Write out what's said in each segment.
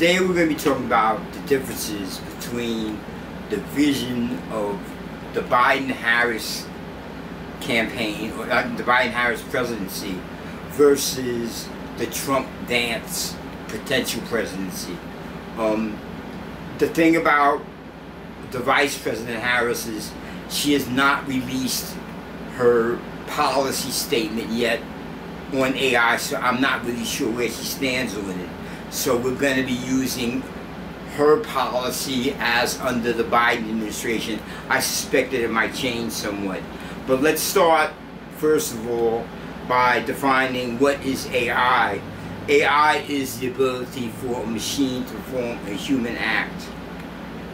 today we're going to be talking about the differences between the vision of the Biden-Harris campaign, or uh, the Biden-Harris presidency, versus the Trump-Vance potential presidency. Um, the thing about the Vice President Harris is she has not released her policy statement yet on AI, so I'm not really sure where she stands on it. So we're going to be using her policy as under the Biden administration. I suspect that it might change somewhat. But let's start, first of all, by defining what is AI. AI is the ability for a machine to perform a human act.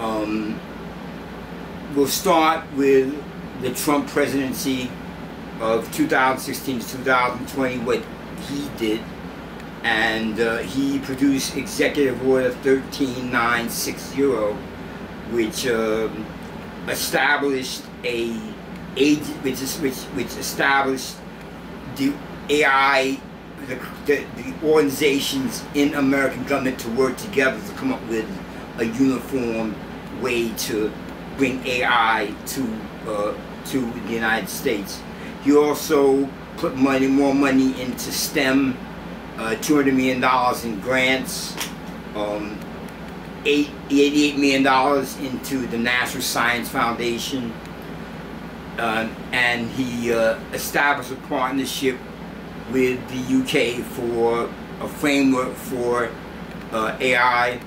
Um, we'll start with the Trump presidency of 2016 to 2020, what he did. And uh, he produced Executive Order 13960, which um, established a agent, which, is, which, which established the AI, the, the, the organizations in American government to work together to come up with a uniform way to bring AI to uh, to the United States. He also put money, more money into STEM, uh, $200 million in grants, um, $88 million into the National Science Foundation, uh, and he uh, established a partnership with the UK for a framework for uh, AI,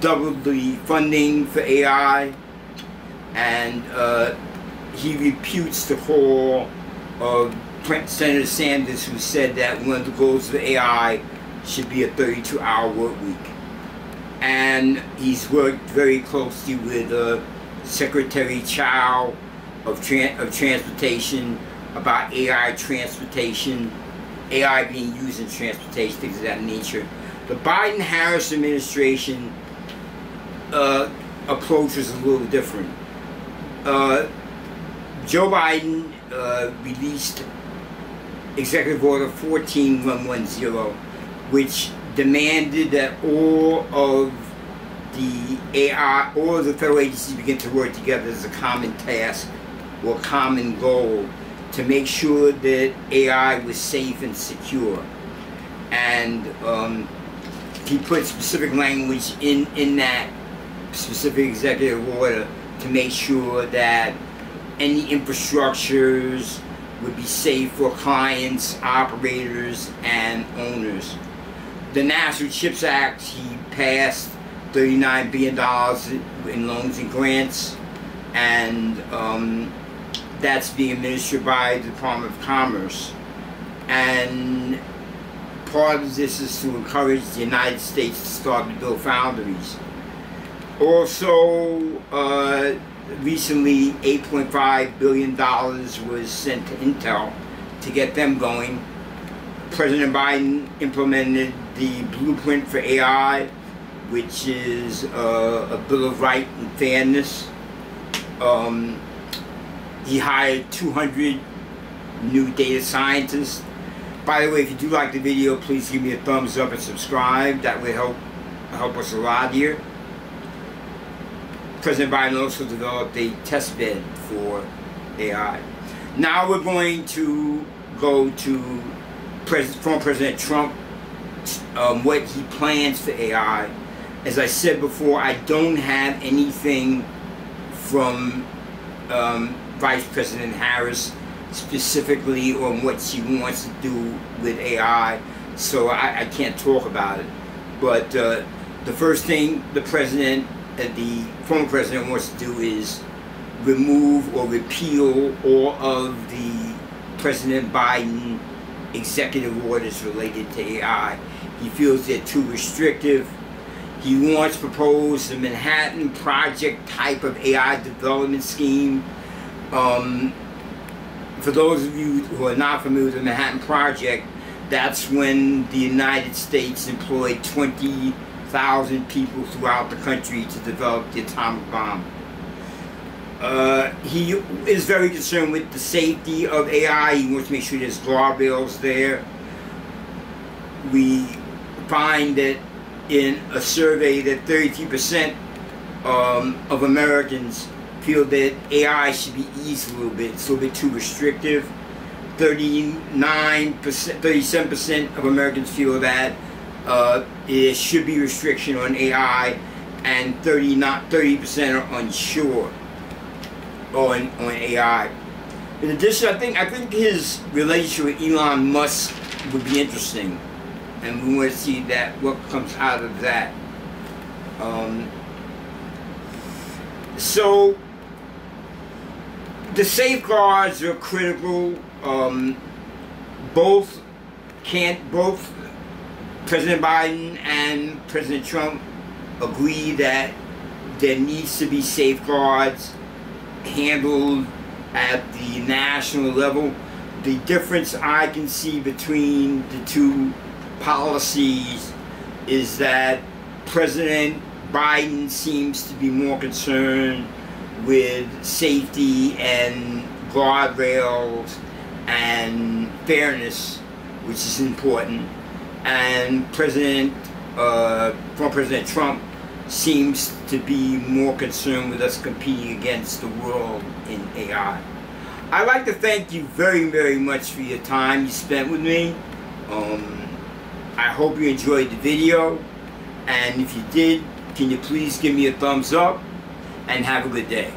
doubled the funding for AI, and uh, he reputes the whole of Senator Sanders who said that one of the goals of AI should be a 32-hour work week. And he's worked very closely with uh, Secretary Chao of, of Transportation about AI transportation, AI being used in transportation, things of that nature. The Biden-Harris administration uh, approach is a little different. Uh, Joe Biden uh, released Executive Order 14110, which demanded that all of the AI, all of the federal agencies begin to work together as a common task or common goal to make sure that AI was safe and secure. And um, he put specific language in, in that specific executive order to make sure that any infrastructures would be safe for clients, operators, and owners. The National CHIPS Act, he passed $39 billion in loans and grants, and um, that's being administered by the Department of Commerce. And part of this is to encourage the United States to start to build foundries. Also, uh, recently $8.5 billion was sent to Intel to get them going. President Biden implemented the blueprint for AI, which is uh, a Bill of Right and Fairness. Um, he hired 200 new data scientists. By the way, if you do like the video, please give me a thumbs up and subscribe. That would help help us a lot here. President Biden also developed a test bed for AI. Now we're going to go to Pres former President Trump, um, what he plans for AI. As I said before, I don't have anything from um, Vice President Harris specifically on what she wants to do with AI, so I, I can't talk about it. But uh, the first thing the president that the former president wants to do is remove or repeal all of the President Biden executive orders related to AI. He feels they're too restrictive. He wants to propose a Manhattan Project type of AI development scheme. Um, for those of you who are not familiar with the Manhattan Project, that's when the United States employed 20 thousand people throughout the country to develop the atomic bomb. Uh, he is very concerned with the safety of AI. He wants to make sure there's guardrails there. We find that in a survey that 33% um, of Americans feel that AI should be eased a little bit. It's a little bit too restrictive. 39%, 37% of Americans feel that uh, there should be restriction on AI, and 30 not 30% are unsure on on AI. In addition, I think I think his relationship with Elon Musk would be interesting, and we want to see that what comes out of that. Um, so the safeguards are critical. Um, both can't both President Biden and President Trump agree that there needs to be safeguards handled at the national level. The difference I can see between the two policies is that President Biden seems to be more concerned with safety and guardrails and fairness, which is important. And President, uh, former President Trump seems to be more concerned with us competing against the world in AI. I'd like to thank you very, very much for your time you spent with me. Um, I hope you enjoyed the video. And if you did, can you please give me a thumbs up and have a good day.